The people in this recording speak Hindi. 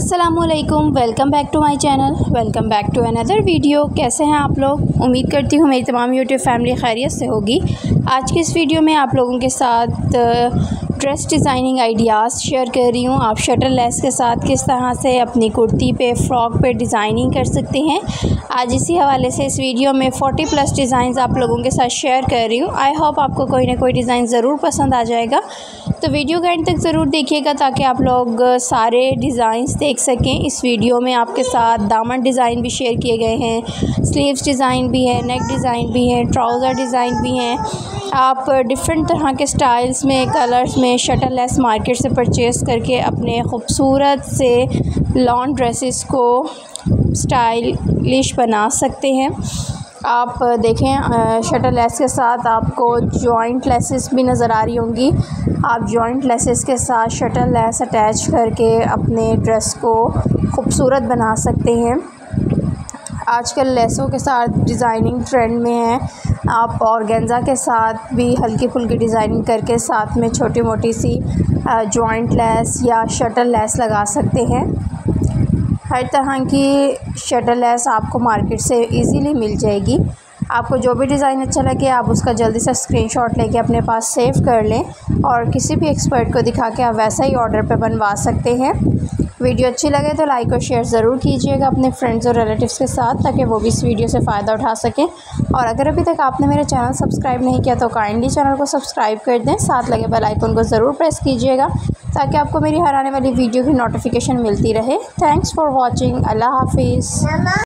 असलकुम welcome back to my channel welcome back to another video कैसे हैं आप लोग? उम्मीद करती हूँ मेरी तमाम यूट्यूब फैमिली खैरियत से होगी। आज की इस वीडियो में आप लोगों के साथ ड्रेस डिज़ाइनिंग आइडियाज़ शेयर कर रही हूँ। आप शटर लेस के साथ किस तरह से अपनी कुर्ती पे फ्रॉक पे डिज़ाइनिंग कर सकते हैं। आज इसी हवाले से इस वीडियो में 40 प्लस डिज़ाइन आप लोगों के साथ शेयर कर रही हूँ। आई होप आपको कोई ना कोई डिज़ाइन ज़रूर पसंद आ जाएगा। तो वीडियो का एंड तक ज़रूर देखिएगा ताकि आप लोग सारे डिज़ाइंस देख सकें। इस वीडियो में आपके साथ दामन डिज़ाइन भी शेयर किए गए हैं, स्लीव्स डिज़ाइन भी है, नेक डिज़ाइन भी है, ट्राउज़र डिज़ाइन भी हैं। आप डिफरेंट तरह के स्टाइल्स में, कलर्स में शटल लेस मार्केट से परचेज़ करके अपने खूबसूरत से लॉन्ग ड्रेसेस को स्टाइलिश बना सकते हैं। आप देखें शटल लेस के साथ आपको जॉइंट लेसेस भी नज़र आ रही होंगी। आप जॉइंट लेसेस के साथ शटल लेस अटैच करके अपने ड्रेस को खूबसूरत बना सकते हैं। आजकल लेसों के साथ डिज़ाइनिंग ट्रेंड में है। आप ऑर्गेन्जा के साथ भी हल्की फुल्की डिज़ाइनिंग करके साथ में छोटी मोटी सी जॉइंट लेस या शटल लेस लगा सकते हैं। हर तरह की शटर लेस आपको मार्केट से इजीली मिल जाएगी। आपको जो भी डिज़ाइन अच्छा लगे, आप उसका जल्दी से स्क्रीनशॉट लेके अपने पास सेव कर लें और किसी भी एक्सपर्ट को दिखा के आप वैसा ही ऑर्डर पे बनवा सकते हैं। वीडियो अच्छी लगे तो लाइक और शेयर ज़रूर कीजिएगा अपने फ्रेंड्स और रिलेटिव्स के साथ, ताकि वो भी इस वीडियो से फ़ायदा उठा सकें। और अगर अभी तक आपने मेरे चैनल सब्सक्राइब नहीं किया तो काइंडली चैनल को सब्सक्राइब कर दें। साथ लगे बेल आइकन को ज़रूर प्रेस कीजिएगा, ताकि आपको मेरी हर आने वाली वीडियो की नोटिफिकेशन मिलती रहे। थैंक्स फॉर वॉचिंग अल्लाह हाफिज़।